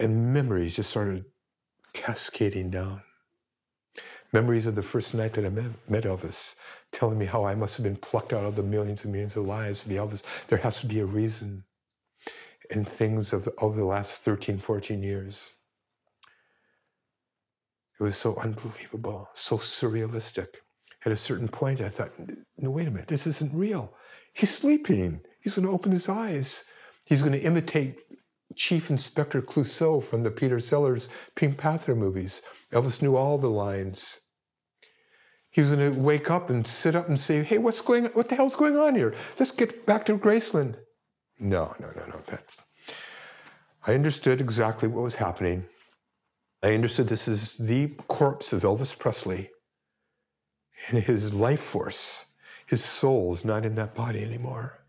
And memories just started cascading down. Memories of the first night that I met, met Elvis, telling me how I must have been plucked out of the millions and millions of lives be Elvis. There has to be a reason. And things of the, of the last 13, 14 years. It was so unbelievable, so surrealistic. At a certain point, I thought, no, wait a minute, this isn't real. He's sleeping. He's going to open his eyes. He's going to imitate Chief Inspector Clouseau from the Peter Sellers Pink Panther movies. Elvis knew all the lines. He was going to wake up and sit up and say, "Hey, what's going? What the hell's going on here? Let's get back to Graceland." No, no, no, no. That I understood exactly what was happening. I understood this is the corpse of Elvis Presley, and his life force, his soul, is not in that body anymore.